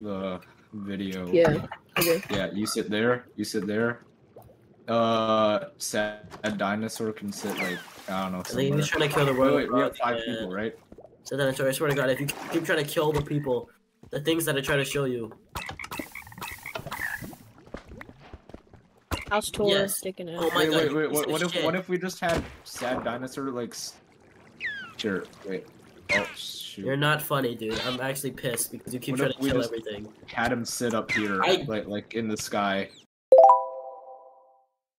the video. Yeah. Okay. Yeah, you sit there. You sit there. Uh, sad dinosaur can sit like I don't know. I think Somewhere. he's trying to kill the Wait, world. wait, we have five Yeah. people, right? So then I swear, I swear to God, if you keep trying to kill the people, the things that I try to show you. House tour Yes. sticking out. Oh my wait, God, wait, you wait. What, what if shit. what if we just had sad dinosaur like? Sure. Wait. Oh shoot. You're not funny, dude. I'm actually pissed because you keep What trying to kill everything. Had him sit up here, I- like like in the sky.